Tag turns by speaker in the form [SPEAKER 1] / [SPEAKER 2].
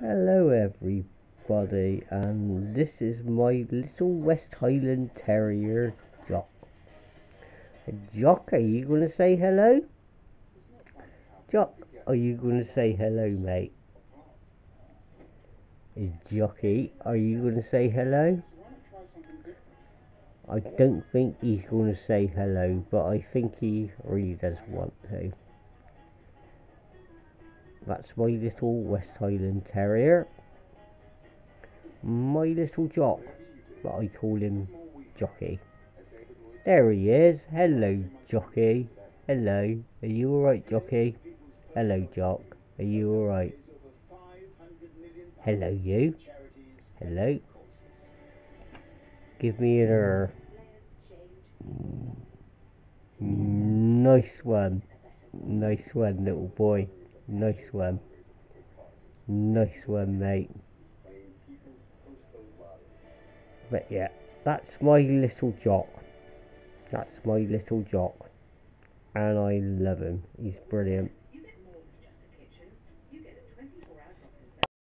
[SPEAKER 1] Hello everybody and this is my little West Highland Terrier Jock. Jock, are you going to say hello? Jock, are you going to say hello mate? Jockey, are you going to say hello? I don't think he's going to say hello, but I think he really does want to. That's my little West Highland Terrier. My little Jock, but I call him Jockey. There he is. Hello, Jockey. Hello. Are you alright, Jockey? Hello, Jock. Are you alright? Hello, you. Hello. Give me an. Nice one. Nice one, little boy. Nice one. Nice one, mate. But yeah, that's my little jock. That's my little jock. And I love him. He's brilliant.